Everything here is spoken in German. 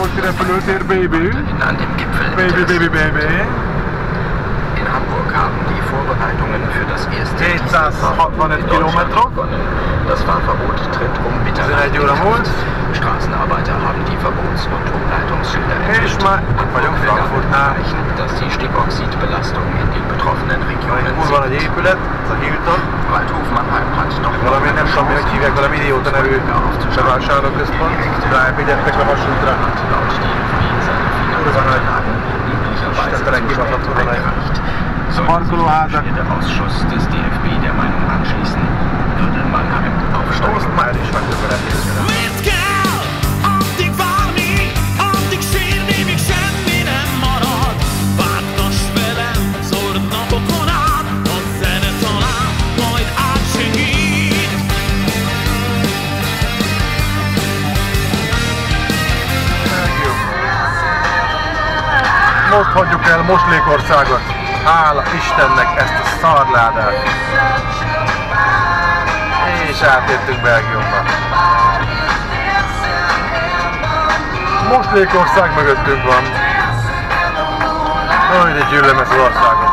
A frankfurti repülőtér, baby. An dem Gipfel Baby, baby, baby. in Hamburg haben die Vorbereitungen für das erste 761 in Deutschland Kilometer. begonnen. Das Fahrverbot tritt um Mitternacht 11 in Kraft. Straßenarbeiter haben die Verbots- und Umleitungsschilder enthüllt. vagyunk Anwohner Frankfurtnál. erreichen, dass die Stickoxidbelastung in den betroffenen Regionen Hilton. Waldhof Mannheim hat doch Valami nem tudom, mi, hogy hívják, valami idióta nevű bevásárlóközpont. Ráépítettek a vasútra. laut DFB seine Kurva nagy. Finanzanlagen üblicherweise Istenek kibaszott Zustand volna. eingereicht. Sollten sich der Ausschuss des DFB der Meinung anschließen, würde Mannheim Most hagyjuk el Moslékországot. Hála Istennek ezt a szarládát. És átértünk Belgiumba. Moslékország mögöttünk van. Hogy de gyűlöm ezt az országot.